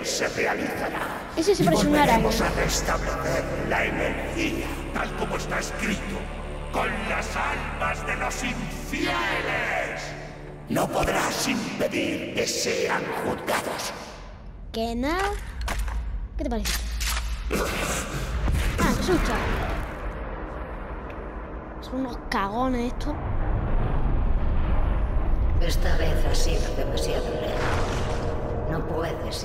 deber se realizará. Ese se parece un araña. a restablecer la energía, tal como está escrito, con las almas de los infieles. No podrás impedir que sean juzgados. Que nada. ¿Qué te parece? Ah, susto. Son unos cagones estos. Esta vez ha sido demasiado lejos. No puedes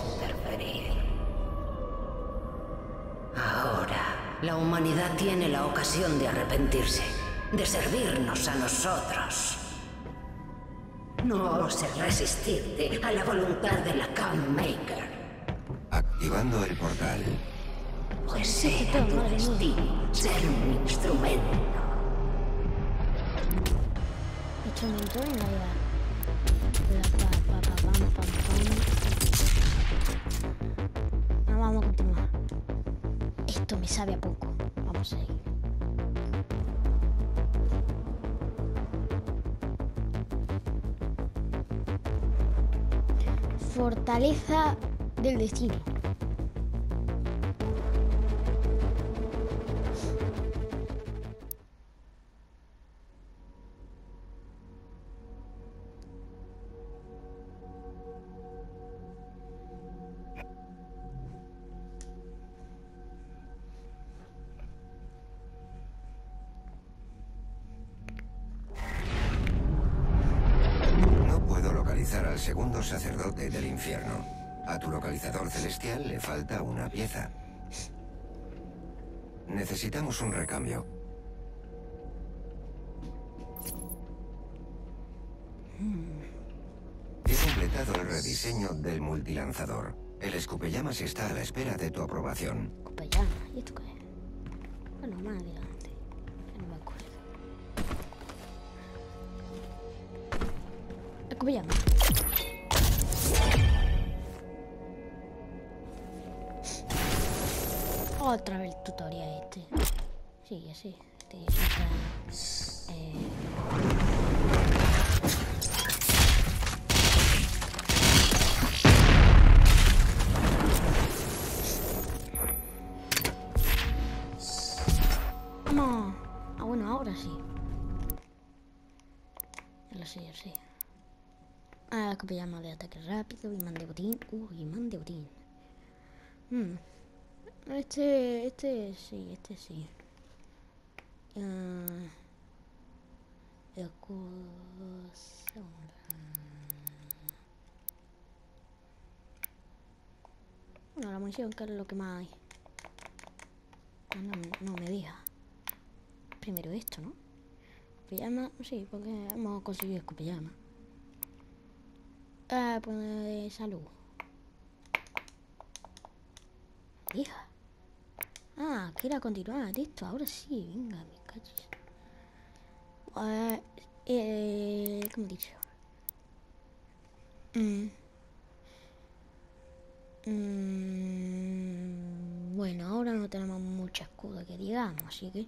la humanidad tiene la ocasión de arrepentirse, de servirnos a nosotros. No oses resistirte a la voluntad de la Cam Maker, Activando el portal. pues Sí, sea tu destino ser un instrumento. Instrumento, pam. No, vamos a continuar. Esto me sabe a poco. Vamos a ir. Fortaleza del destino. He completado el rediseño del multilanzador. El escupellamas está a la espera de tu aprobación. Copellana. ¿Y esto qué es? Bueno, más adelante. No me acuerdo. El copellana. Otra vez el tutorial este. Sí, así. Este está, eh, Lo sé. Ah, que llama de ataque rápido, imán de botín. Uh, imán de botín. Hmm. Este, este sí, este sí. Ah, escudo. Bueno, la munición, que es lo que más hay. Ah, no, no me diga. Primero esto, ¿no? Pijama, sí, porque hemos conseguido escopillama. Ah, pues de salud. Hija. Ah, quiero continuar. Listo, ahora sí, venga, me cachis. Eh, ¿cómo he dicho? Mm. Mm, bueno, ahora no tenemos mucha escudo que digamos, así que...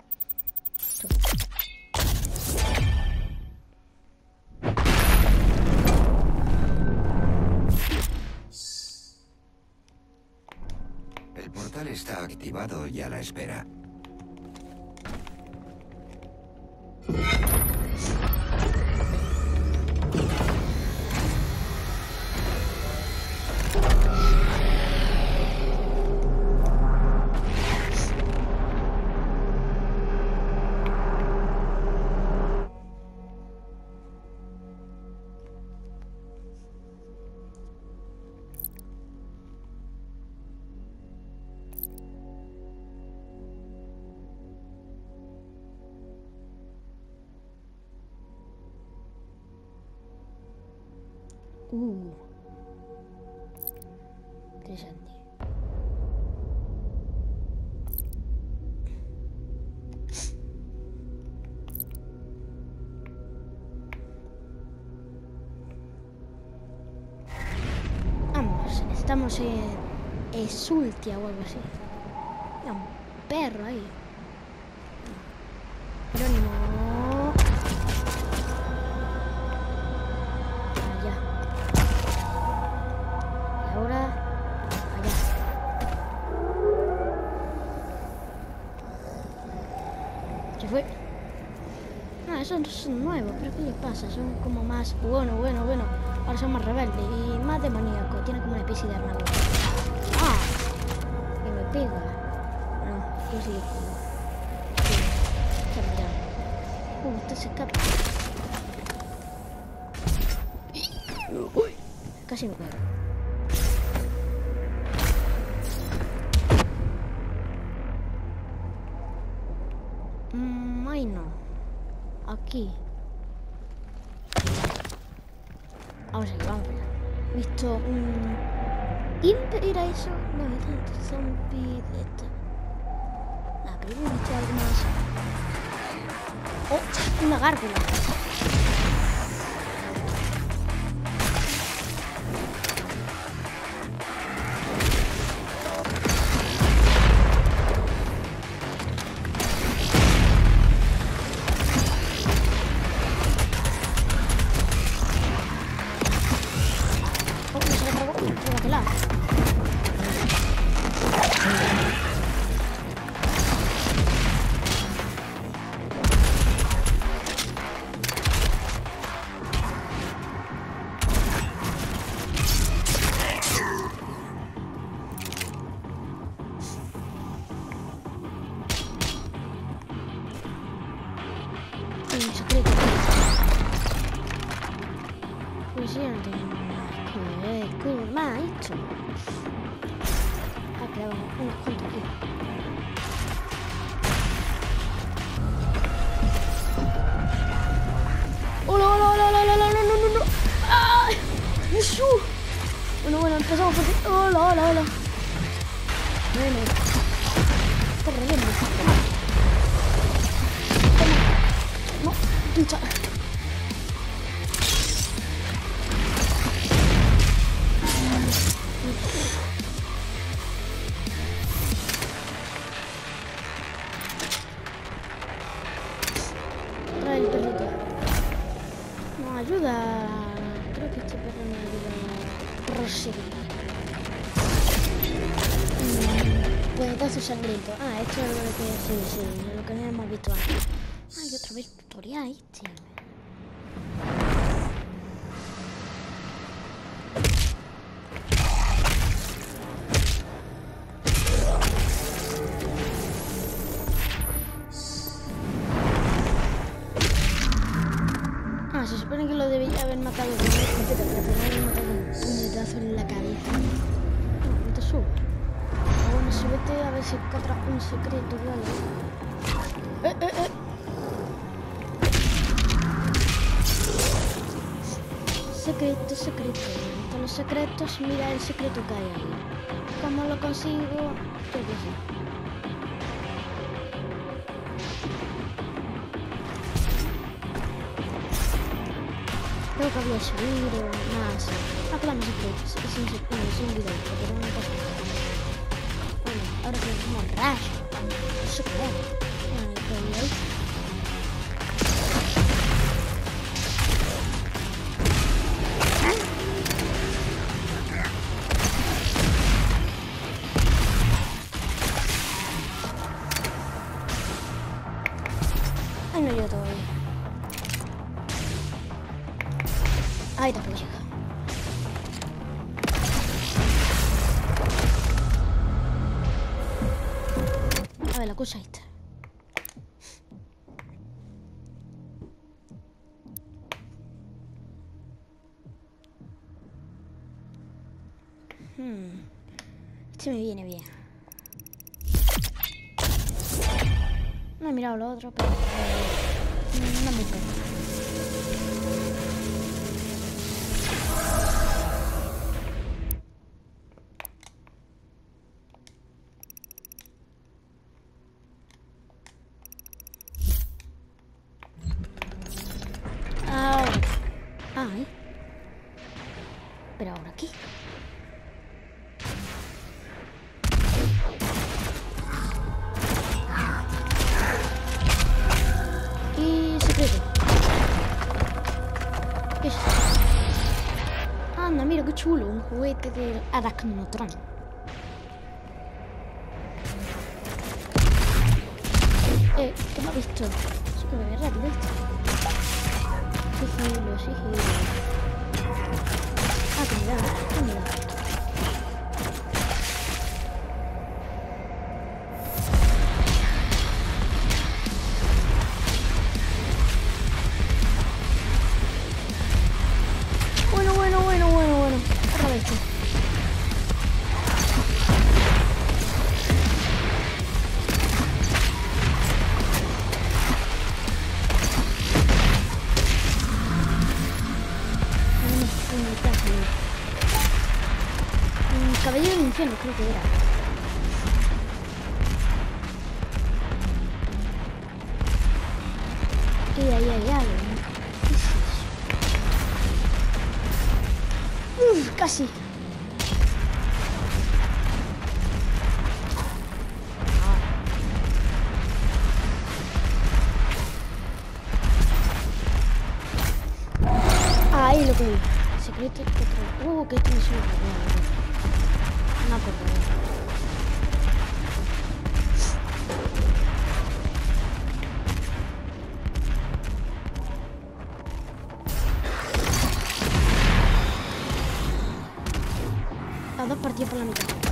El portal está activado y a la espera. no sé, Exultia o algo así. Era un perro ahí. Jerónimo. Allá. Y ahora, allá. Se fue. Ah, esos son nuevos, creo que les pasa, son como más... Bueno, bueno, bueno. Ahora son más rebeldes y más demoníacos. Tienen como una especie de armadura. ¡Ah! Que me pega. Bueno, yo sí. Uh, esto se escapa. Uy, casi me pego. Mm, ay no. Aquí. Vamos allá, vamos allá. Visto un... ¿Imp era eso? Tanto zombie de esto. Ah, pero he visto algo más. ¡Oh! Una gárgola. Ayuda. Creo que este perro me ayuda a proseguir. Mm, Puñetazo sangriento. Ah, esto es lo que sí, sí, lo que hemos visto antes. Ay, otra vez tutorial este. Secreto, secreto. Entre los secretos, mira el secreto que hay ahí. ¿Cómo lo consigo? Yo qué sé. Creo que había subido más. Ah, claro, no secreto. Es un es un video, pero no pasa nada. Bueno, ahora como rayo. Eso que es. No he mirado lo otro, pero... eh, no me importa. Arachnotron. Eh, ¿qué me ha visto? Rápido esto. Creo que era. Ay, ay, ay, ay. ¿Qué es eso? Uf, casi. Ahí lo que vi. Secreto control. Uh, que. No me acuerdo. Las dos partidas por la mitad.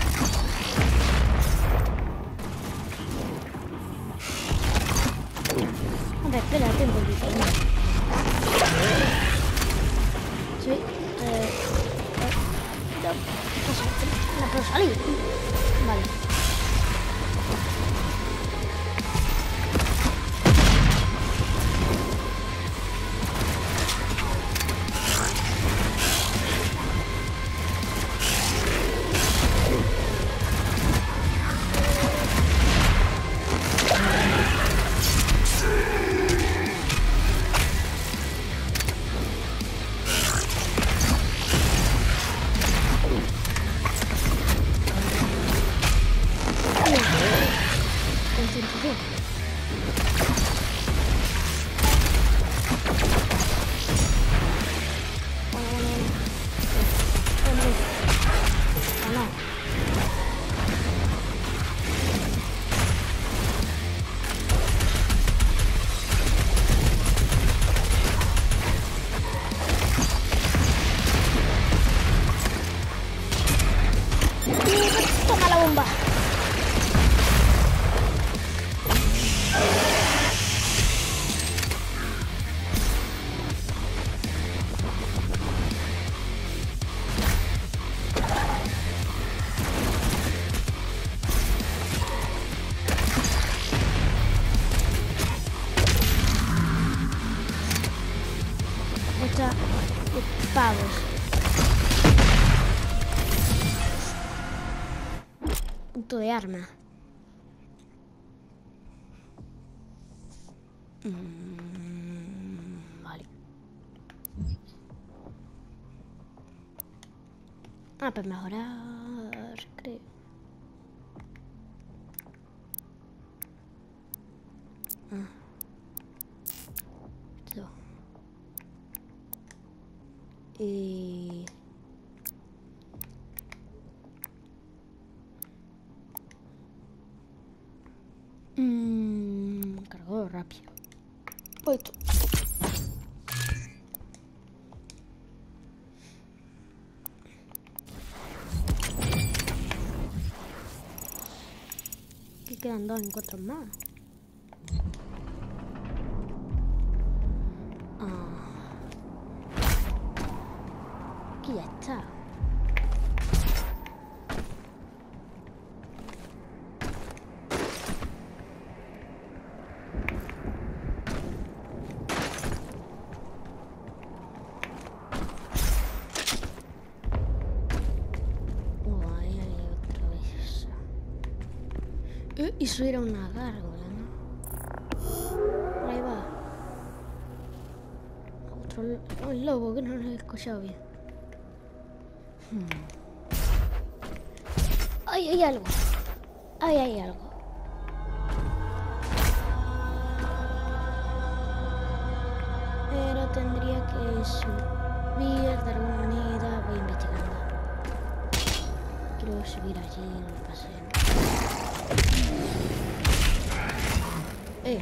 Pavos. Punto de arma. Mm, vale. Ah, pues mejorar, Y... Mmm, cargado rápido. Pues esto. Aquí quedan dos encuentros más. Eso era una gárgola, ¿no? Ahí va. Otro lo- lobo, que no lo he escuchado bien. Hmm. Ay, hay algo. Ay, hay algo. Pero tendría que subir de alguna manera. Voy investigando. Quiero subir allí en el paseo. Eh,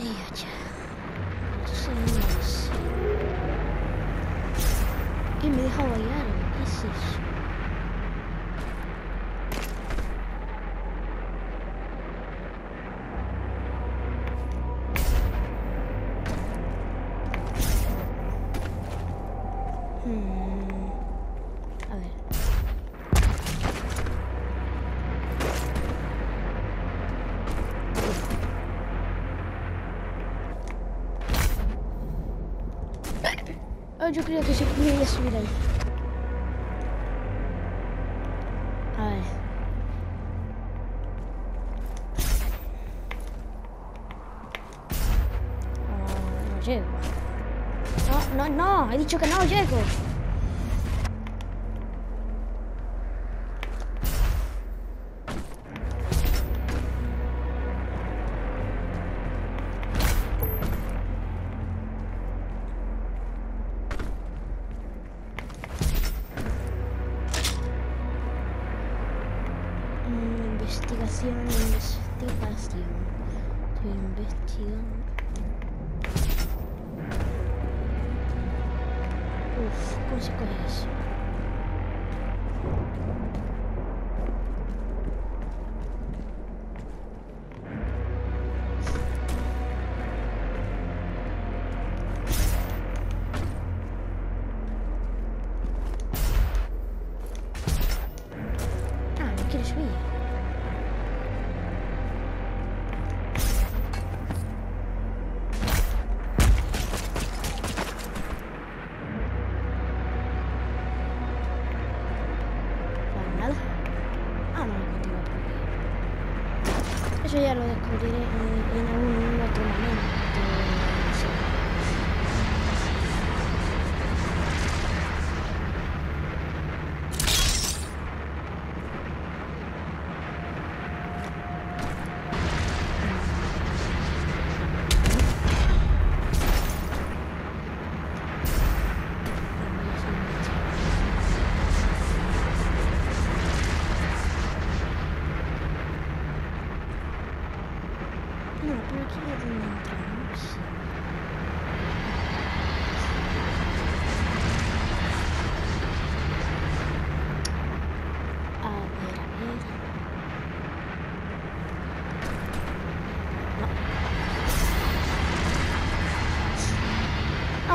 llegaría allá? Sí, no sé. Y me deja bailar, Oh, yo creo que se podría subir ahí. Investigación, investigación. Estoy investigando. Uf, ¿cómo se coge eso?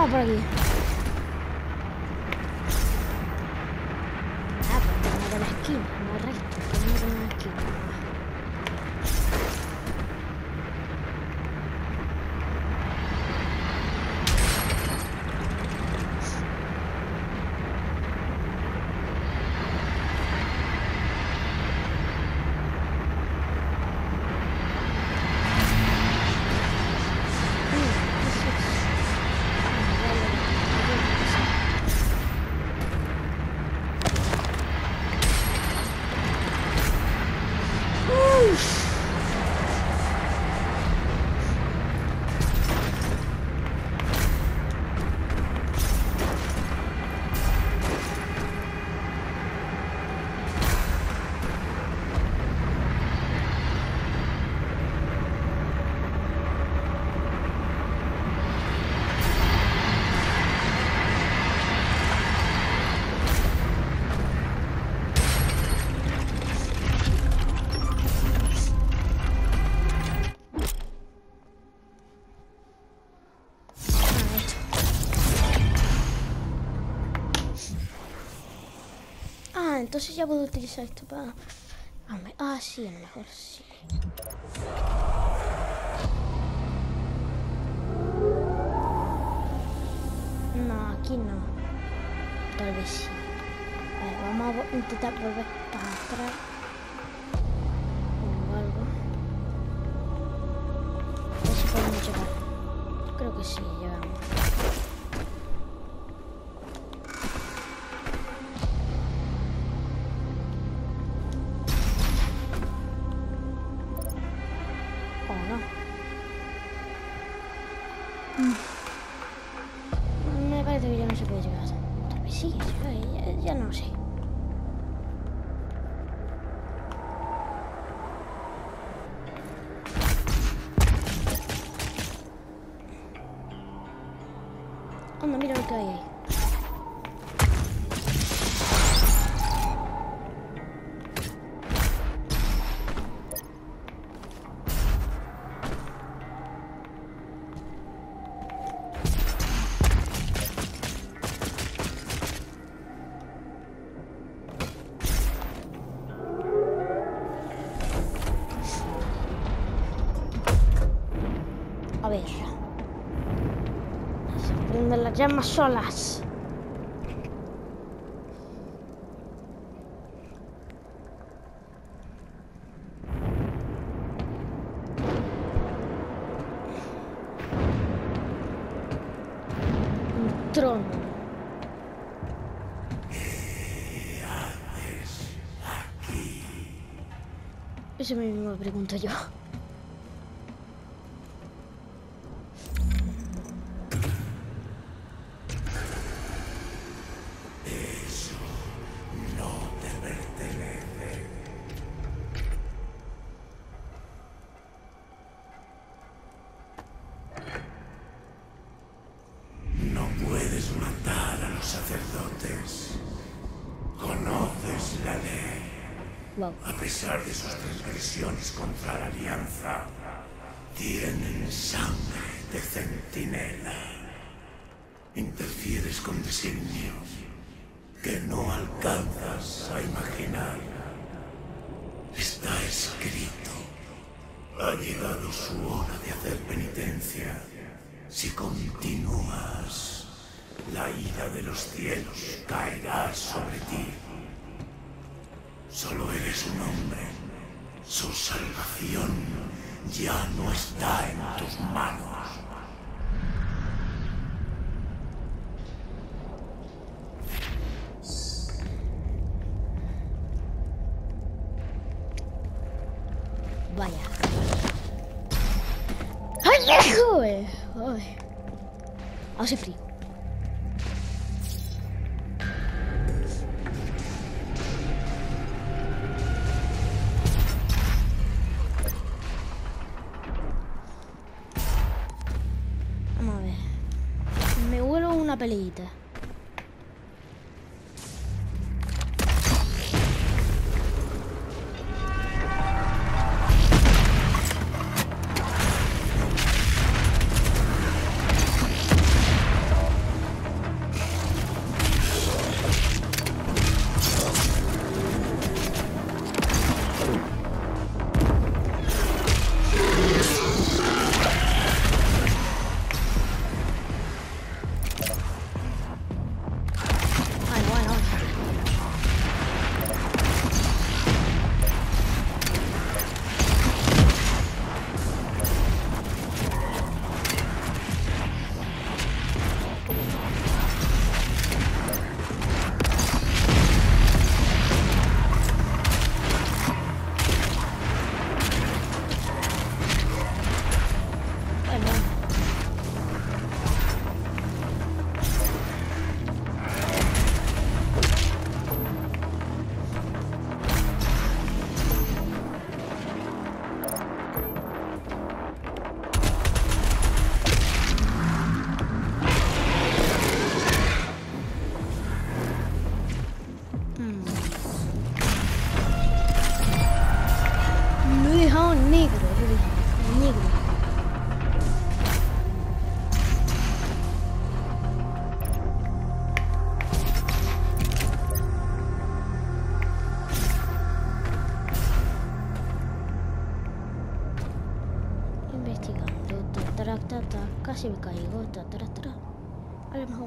No. Ah, entonces ya puedo utilizar esto para... Ah, me- ah, sí, a lo mejor sí. No, aquí no. Tal vez sí. A ver, vamos a vo- intentar volver para atrás. parece que ya no se puede llegar. Tal vez sí, ya, ya, ya no lo sé. Llamas solas. Un mismo pregunto yo. No puedes matar a los sacerdotes. Conoces la ley. Wow. A pesar de sus transgresiones contra la alianza, tienen sangre de centinela. Interfieres con designios que no alcanzas a imaginar. Está escrito. Ha llegado su hora de hacer penitencia. Si continúas, la ira de los cielos caerá sobre ti. Solo eres un hombre. Su salvación ya no está en tus manos.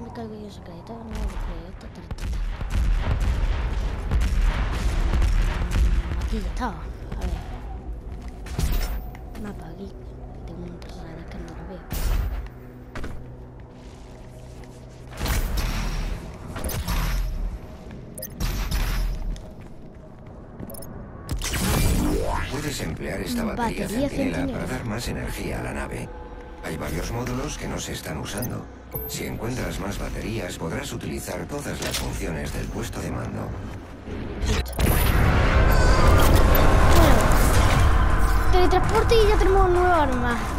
Yo no ta, ta, ta. Aquí ya estaba, a ver. Mapa aquí, tengo un radio que no lo veo. Puedes emplear esta batería, Batería centinela. para dar más energía a la nave. Hay varios módulos que no se están usando. Si encuentras más baterías, podrás utilizar todas las funciones del puesto de mando. Teletransporte y ya tenemos nueva arma.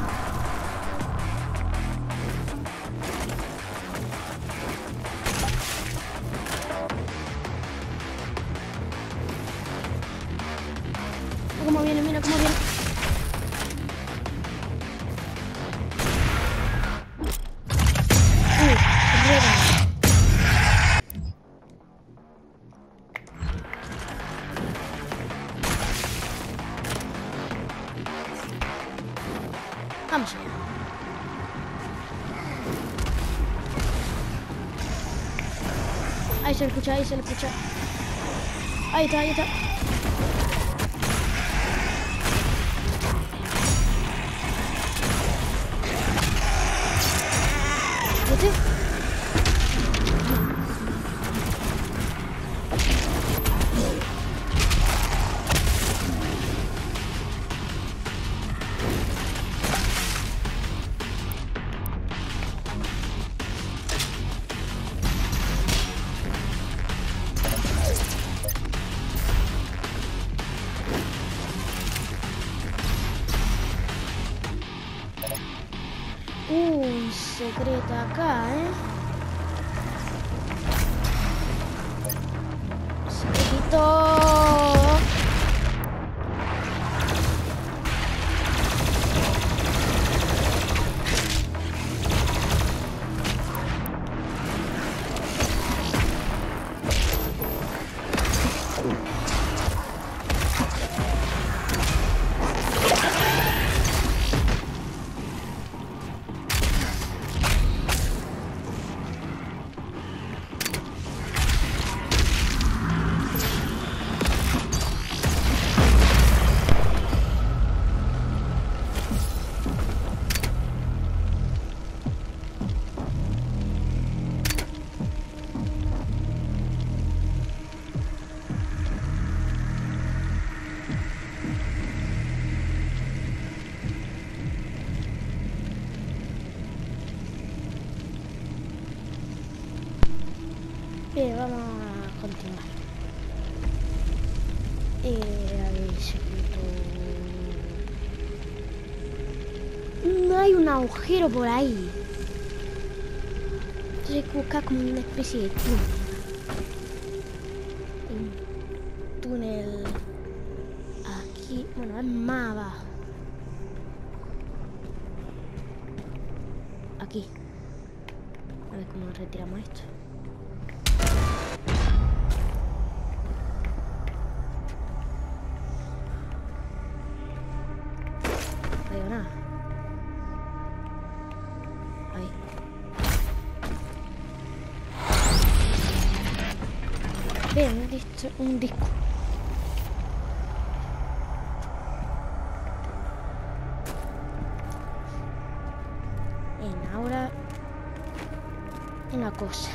Vamos allá. Ahí se le escucha, ahí se le escucha. Ahí está, ahí está. Vamos a continuar. Eh, a ver, secreto. No hay un agujero por ahí. Entonces hay que buscar como una especie de túnel. Un túnel aquí. Bueno, es más abajo. Aquí. A ver cómo retiramos esto. Un, disco. Bien, ahora una cosa.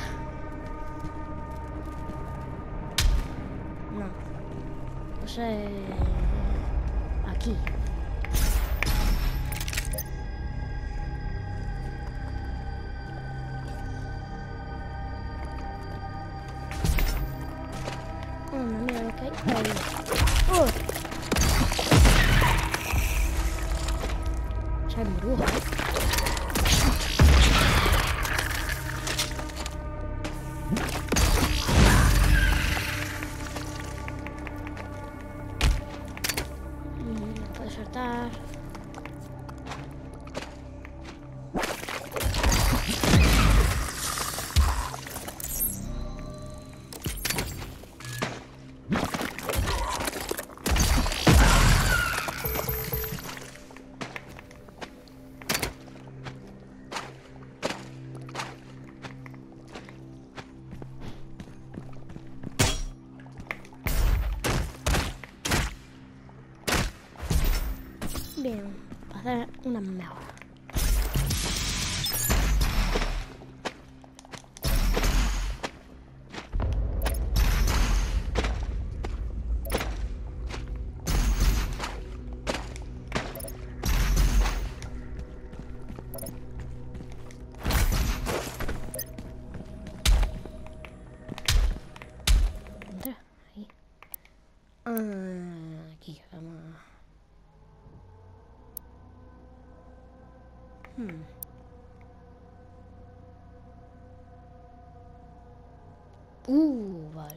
Uh, vale.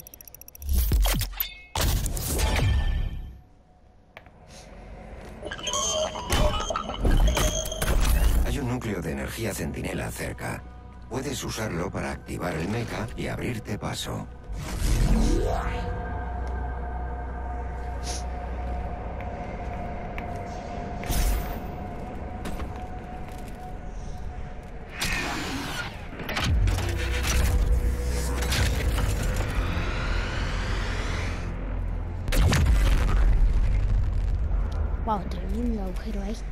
Hay un núcleo de energía centinela cerca. Puedes usarlo para activar el mecha y abrirte paso. Tremendo agujero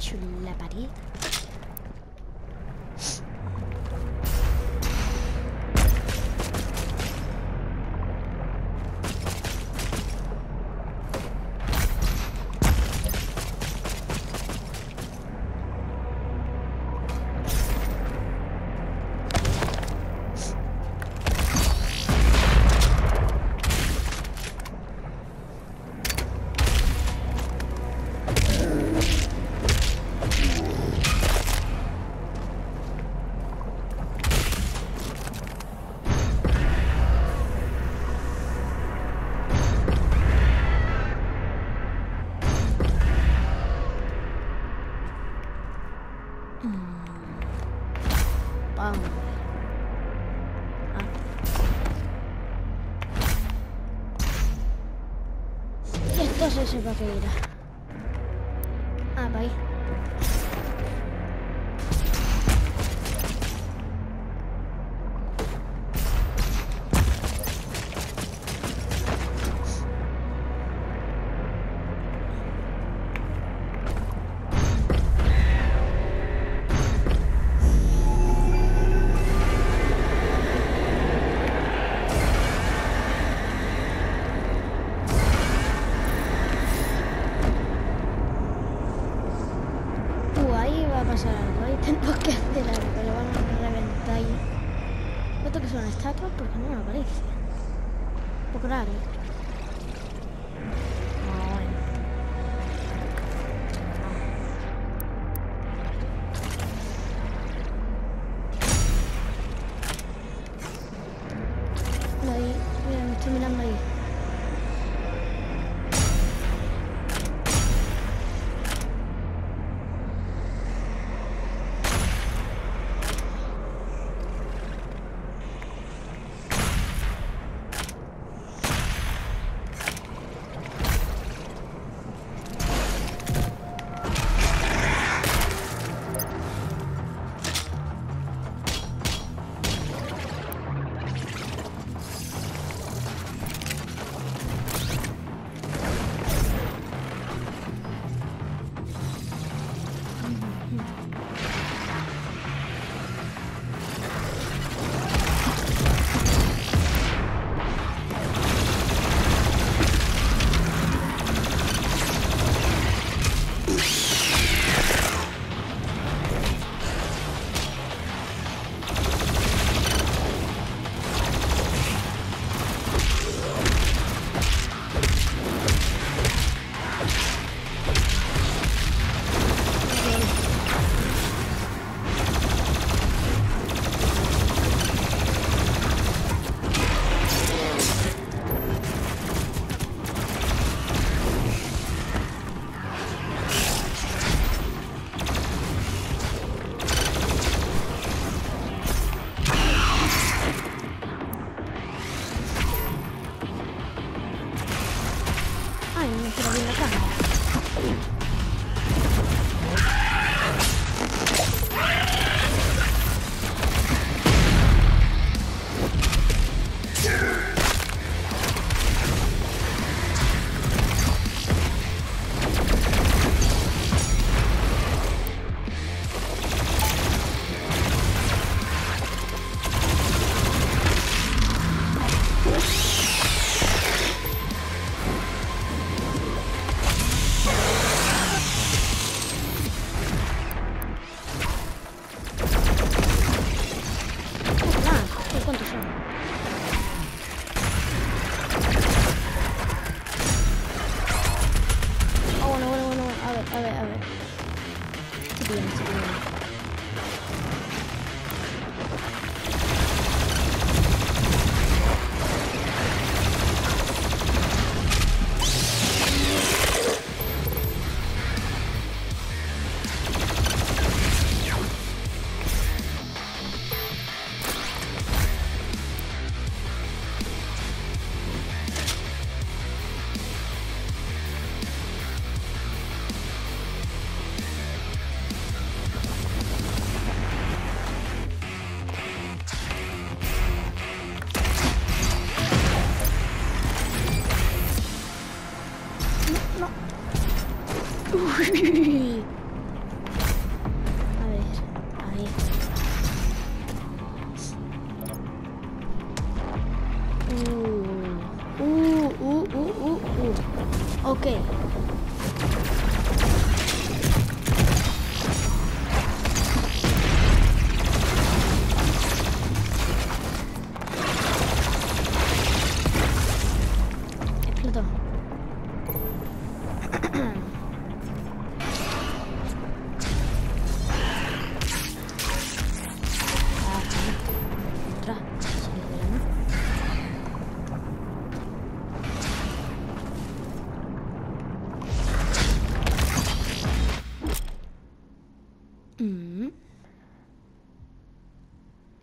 Esto se sepa que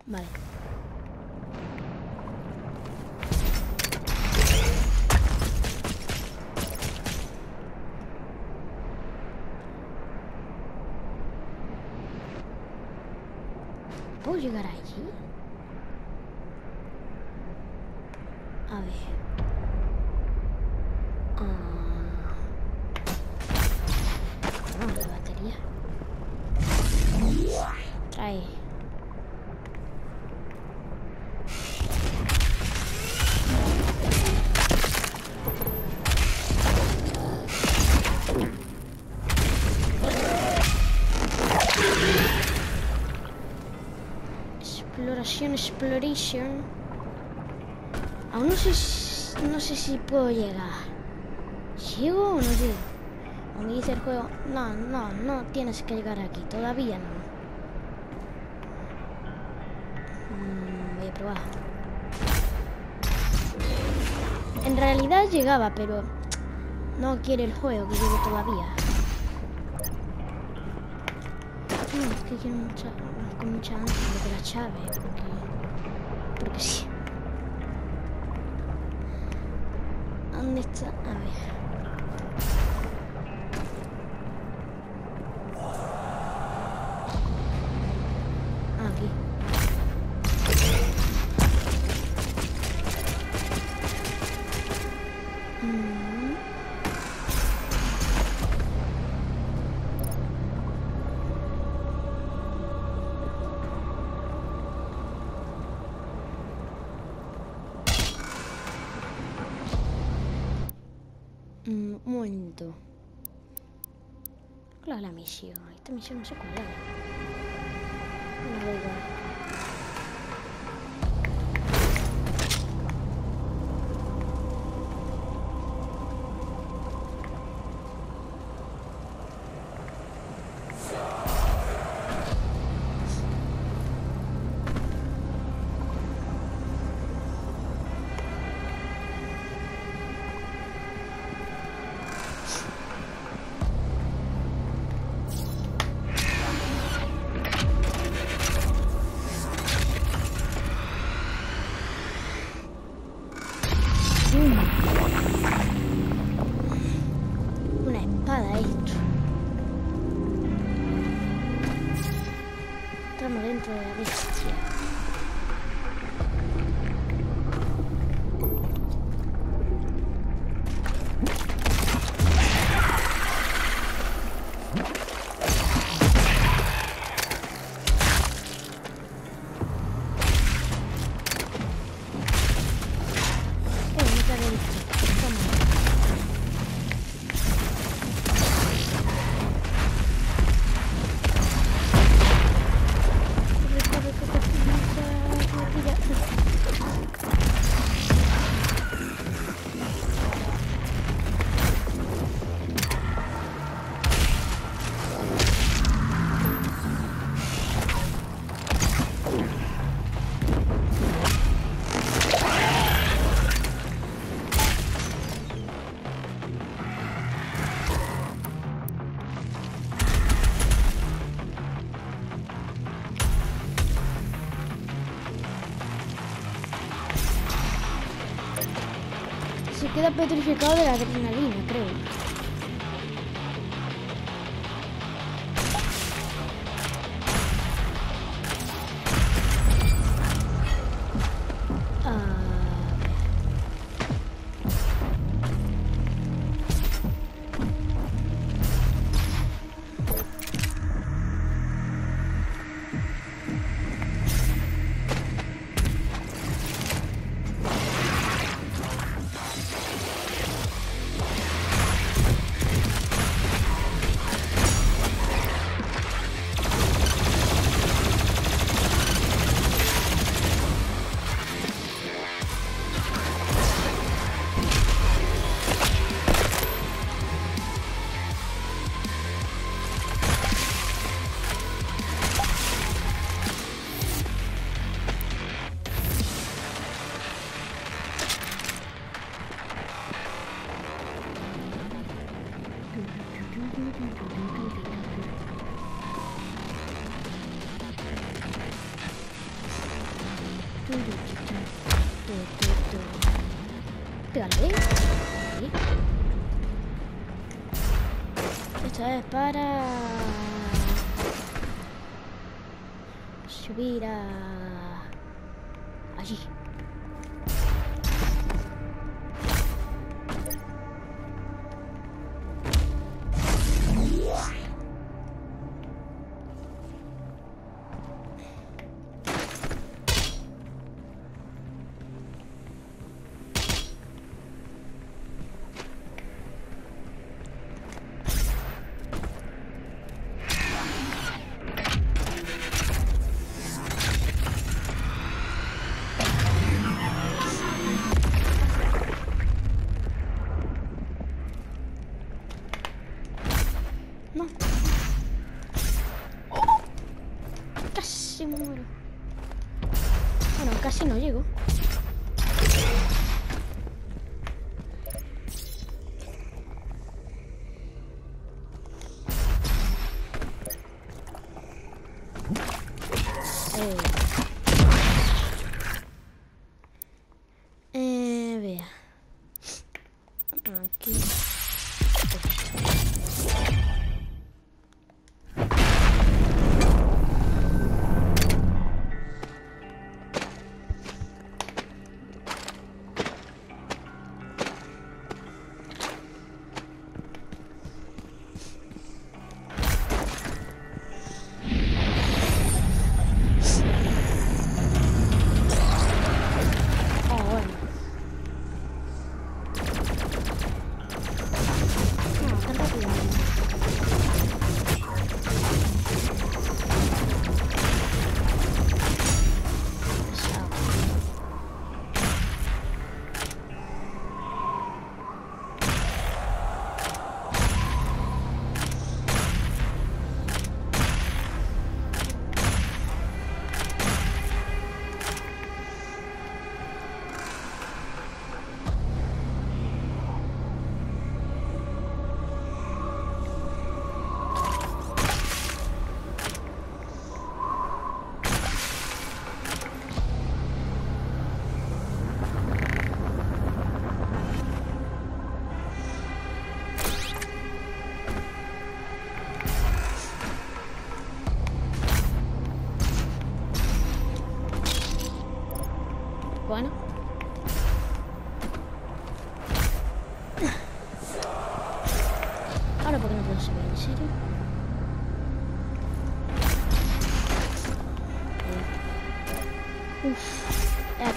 Vale. ¿Puedo llegar allí? Exploration. Aún no sé, no sé si puedo llegar. ¿Llego o no llego? O me dice el juego, no, no, no tienes que llegar aquí, todavía no. Mm, voy a probar. En realidad llegaba, pero no quiere el juego que llegue todavía. No, es que quiero mucha, con mucha ansia de la chave, porque, sí. ¿Dónde está? A ver. Mm, un momento. ¿Cuál es la misión? Esta misión no sé cuál es. No. Queda petrificado de la adrenalina,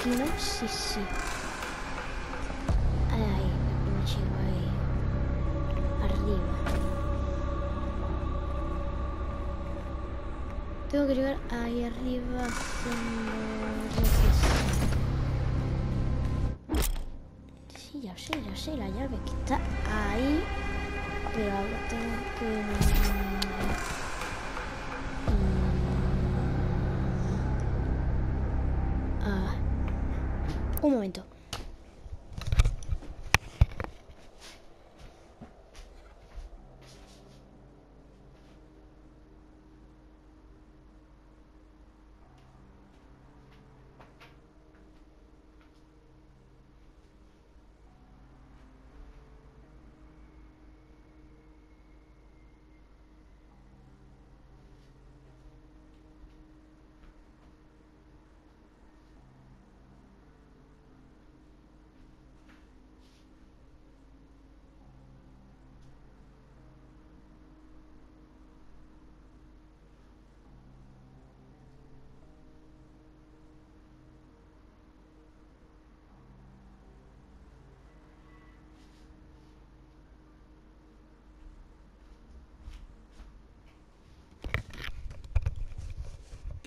Aquí no? Sí, sí. Ahí. No llego ahí. Arriba. Tengo que llegar ahí arriba haciendo. Sí, ya sé, ya sé, la llave que está ahí. Pero ahora tengo que... un momento.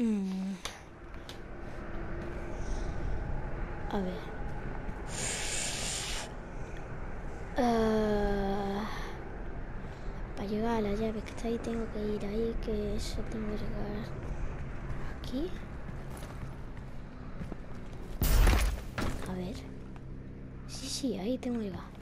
Mm. A ver. Ah, para llegar a la llave que está ahí tengo que ir ahí, que eso tengo que llegar aquí. A ver. Sí, sí, ahí tengo que llegar.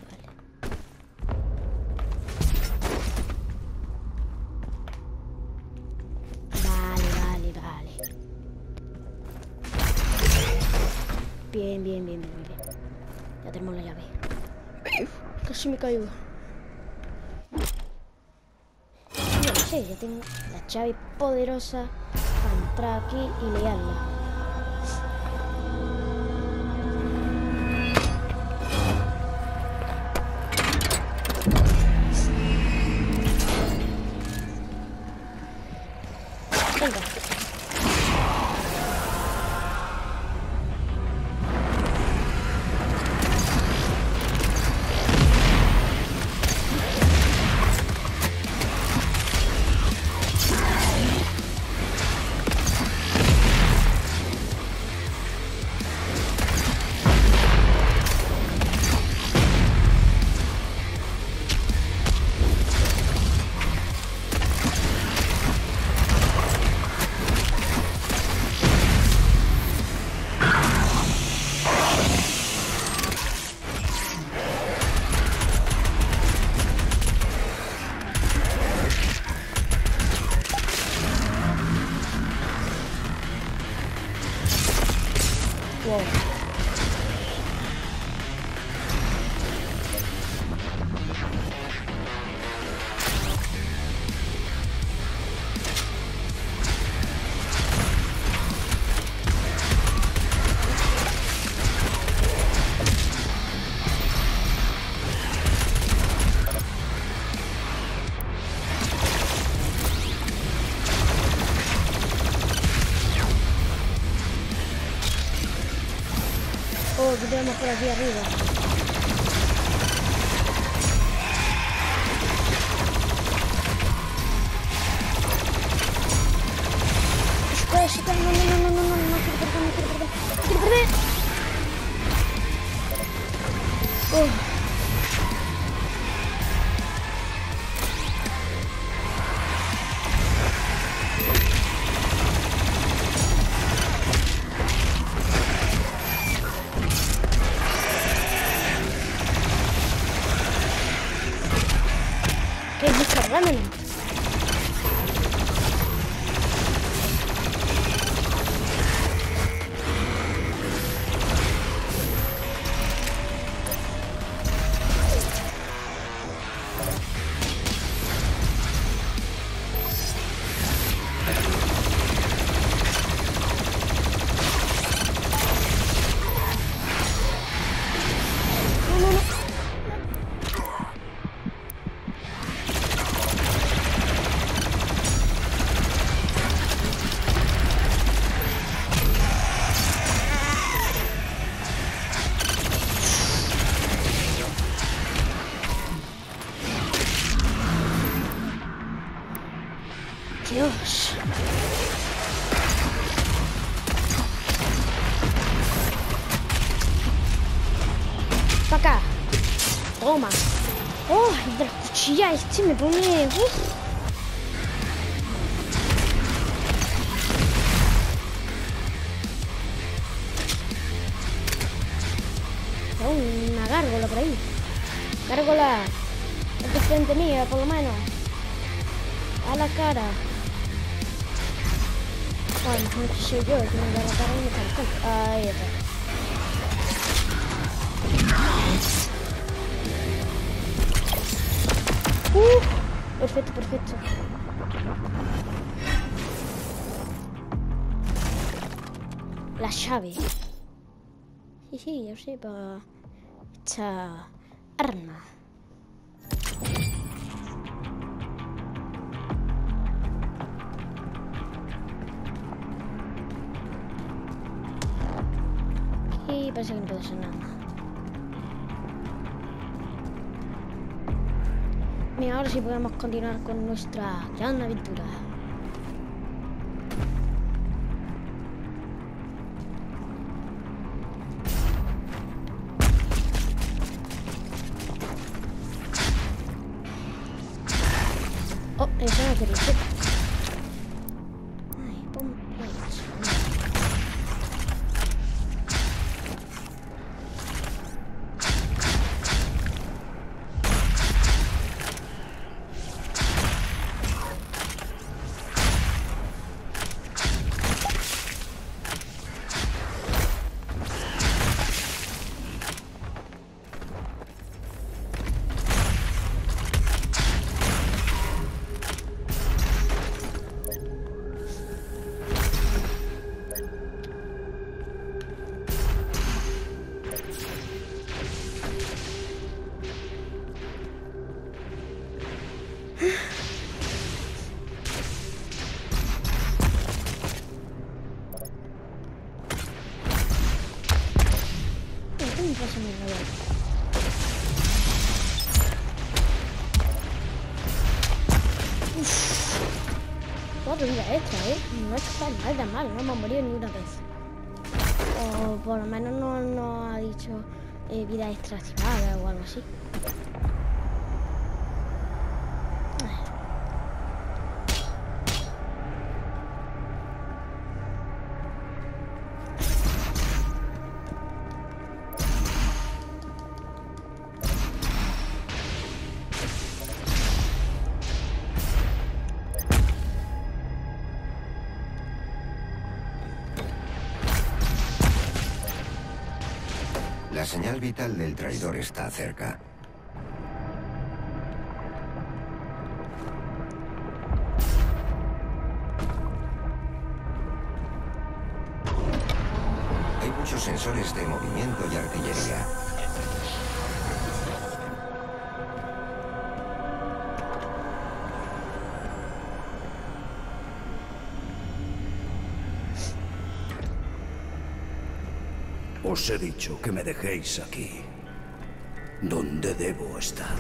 Ya tengo la llave poderosa para entrar aquí y liarla. Tenemos por aquí arriba. Cuchilla este me pone... Uf. Una gárgola por ahí. Gárgola. Aquí frente mía, por lo menos. A la cara. Ay, que soy yo que me la cara y. Ahí está. Perfecto, perfecto. La llave. Sí, sí, yo sé, para esta arma. Y parece que no puede ser nada ahora sí podemos continuar con nuestra gran aventura. Está nada mal, no me ha morido ni una vez. O por lo menos no, no ha dicho eh, vida extra activada o algo así. La señal vital del traidor está cerca. Os he dicho que me dejéis aquí, donde debo estar.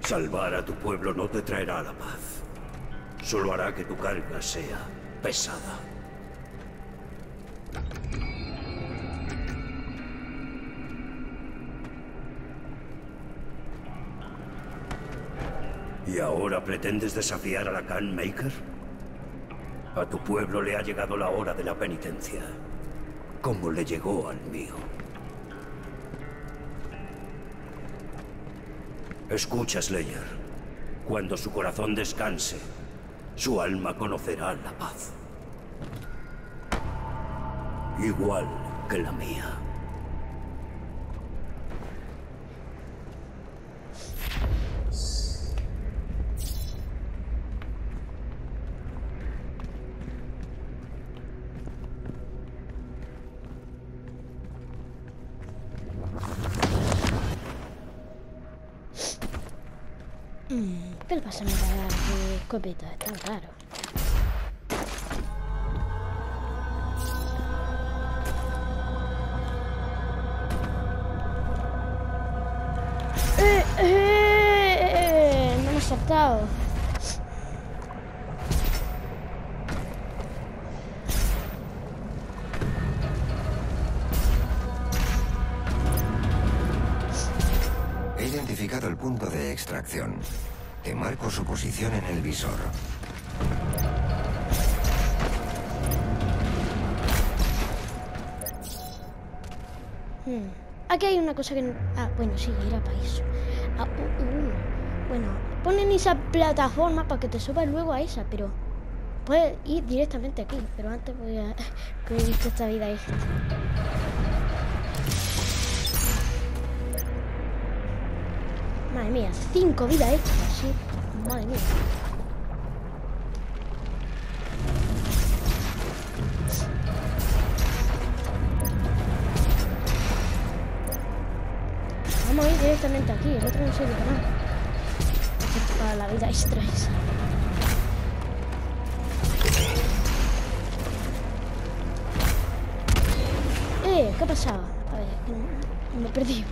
Salvar a tu pueblo no te traerá la paz. Solo hará que tu carga sea pesada. ¿Y ahora pretendes desafiar a la Khan Maker? A tu pueblo le ha llegado la hora de la penitencia, como le llegó al mío. Escucha, Slayer. Cuando su corazón descanse, su alma conocerá la paz. Igual que la mía. ¿Qué le pasa a mi radar de escopeta? Está raro. Hmm. Aquí hay una cosa que... no- Ah, bueno, sí, era para eso. Ah, uh, uh. Bueno, ponen esa plataforma para que te subas luego a esa, pero... Puedes ir directamente aquí, pero antes voy a... que esta vida extra. Madre mía, cinco vidas extras, sí. Madre mía. Vamos a ir directamente aquí, el otro no sirve para nada. Para la vida extra. Eh, ¿qué ha pasado? A ver, me he perdido.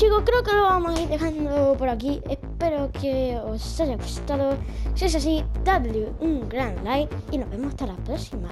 Chicos, creo que lo vamos a ir dejando por aquí. Espero que os haya gustado. Si es así, dadle un gran like y nos vemos hasta la próxima.